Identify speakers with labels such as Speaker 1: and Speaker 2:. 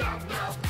Speaker 1: stop now.